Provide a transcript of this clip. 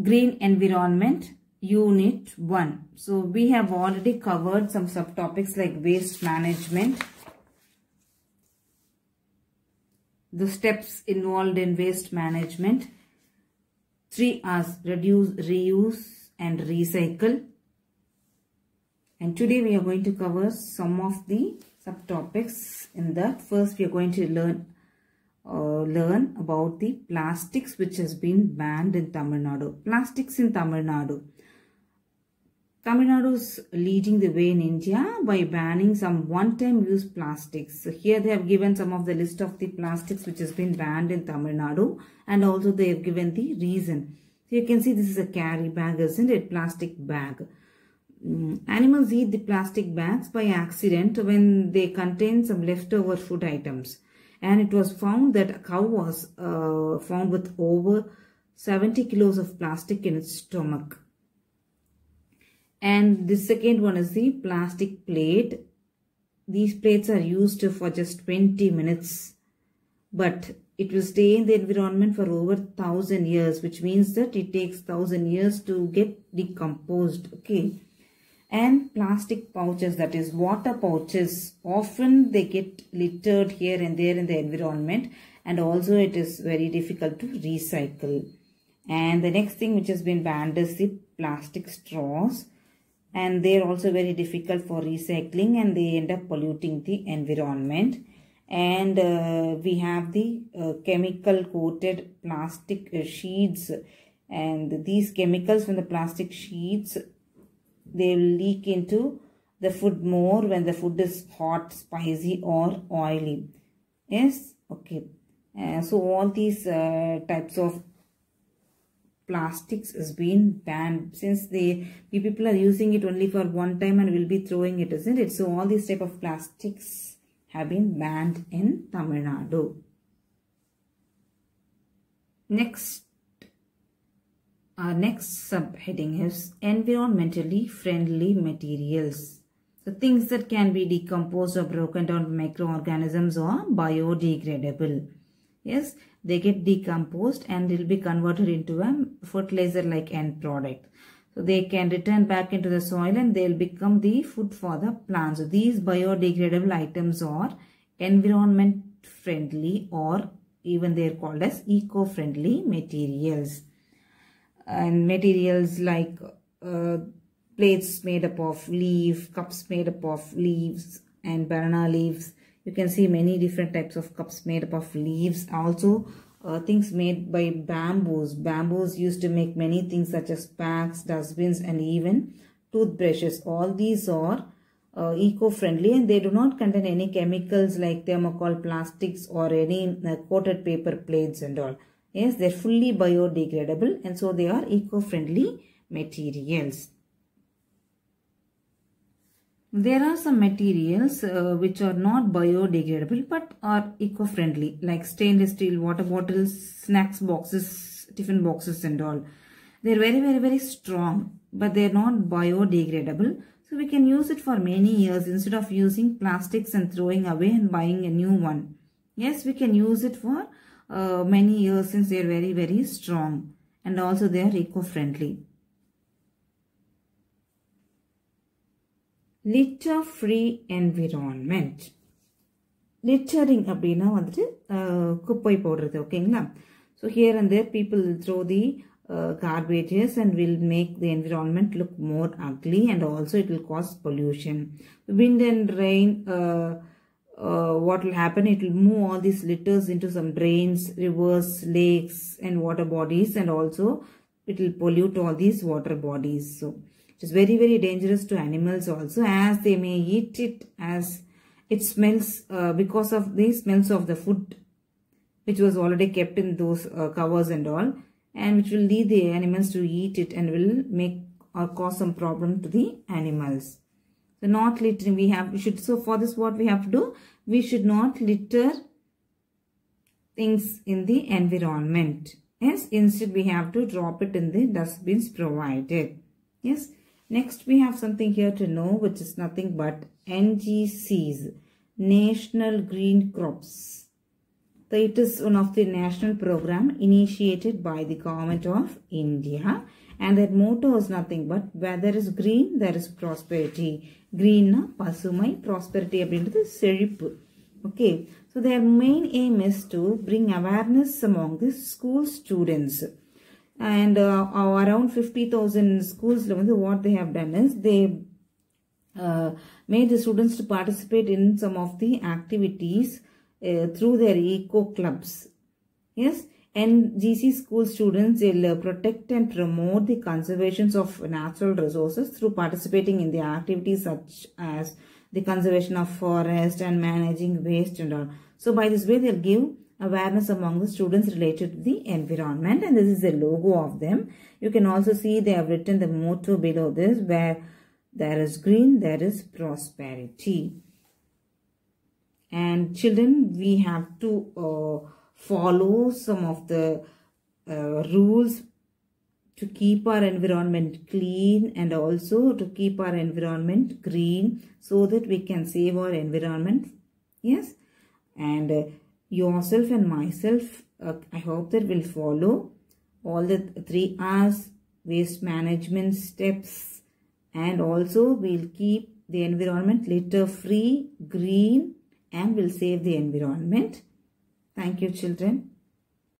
Green Environment Unit 1. So we have already covered some subtopics like waste management, the steps involved in waste management, 3 R's reduce, reuse and recycle. And today we are going to cover some of the subtopics in that. First we are going to learn uh, learn about the plastics which has been banned in Tamil Nadu. Plastics in Tamil Nadu. Tamil Nadu is leading the way in India by banning some one-time use plastics. So here they have given some of the list of the plastics which has been banned in Tamil Nadu and also they have given the reason. So you can see this is a carry bag, isn't it? Plastic bag. Mm, animals eat the plastic bags by accident when they contain some leftover food items and it was found that a cow was uh, found with over 70 kilos of plastic in its stomach. And the second one is the plastic plate. These plates are used for just 20 minutes, but it will stay in the environment for over 1000 years, which means that it takes 1000 years to get decomposed. Okay and plastic pouches that is water pouches often they get littered here and there in the environment and also it is very difficult to recycle. And the next thing which has been banned is the plastic straws and they are also very difficult for recycling and they end up polluting the environment. And uh, we have the uh, chemical coated plastic uh, sheets. And these chemicals from the plastic sheets they will leak into the food more when the food is hot, spicy or oily. Yes, okay. Uh, so all these uh, types of plastics is being banned since the people are using it only for one time and will be throwing it, isn't it? So all these type of plastics have been banned in Tamil Nadu. Next our next subheading is environmentally friendly materials. So things that can be decomposed or broken down microorganisms or biodegradable. Yes, they get decomposed and will be converted into a fertilizer like end product. So they can return back into the soil and they'll become the food for the plants. So these biodegradable items are environment friendly or even they're called as eco-friendly materials and materials like uh, plates made up of leaf, cups made up of leaves and banana leaves. You can see many different types of cups made up of leaves. Also, uh, things made by bamboos. Bamboos used to make many things such as packs, dustbins and even toothbrushes. All these are uh, eco-friendly and they do not contain any chemicals like thermocol plastics or any uh, coated paper plates and all. Yes, they're fully biodegradable and so they are eco-friendly materials. There are some materials uh, which are not biodegradable but are eco-friendly like stainless steel water bottles, snacks boxes, tiffin boxes and all. They're very very very strong but they're not biodegradable. So we can use it for many years instead of using plastics and throwing away and buying a new one. Yes, we can use it for uh, many years since they are very very strong and also they are eco-friendly. litter free environment littering அப்படின்னா வந்துட்டு குப்பை போடுறது ஓகேங்களா so here and there people throw the garbages and will make the environment look more ugly and also it will cause pollution. Wind and rain uh, what will happen? It will move all these litters into some drains rivers lakes and water bodies and also it will pollute all these water bodies. So it is very very dangerous to animals also as they may eat it as it smells uh, because of the smells of the food which was already kept in those uh, covers and all and which will lead the animals to eat it and will make or cause some problem to the animals so not littering we have we should so for this what we have to do we should not litter things in the environment. Yes instead we have to drop it in the dustbins provided. Yes next we have something here to know which is nothing but ngcs National Green Corps. So it is one of the national program initiated by the government of India and that motto is nothing but where there is green there is prosperity. Green na pasumai prosperity அப்படின்றது செழிப்பு okay so their main aim is to bring awareness among the school students and uh, around 50000 schools what they have done is they uh, made the students to participate in some of the activities uh, through their eco clubs yes And GC school students will uh, protect and promote the conservations of natural resources through participating in the activities such as the conservation of forest and managing waste and all. So by this way they'll give awareness among the students related to the environment and this is the logo of them. You can also see they have written the motto below this where there is green, there is prosperity. And children, we have to uh, follow some of the uh, rules to keep our environment clean and also to keep our environment green so that we can save our environment. Yes. And uh, yourself and myself, uh, I hope that we'll follow all the three R's, waste management steps and also we'll keep the environment litter free, green and we'll save the environment. Thank you children.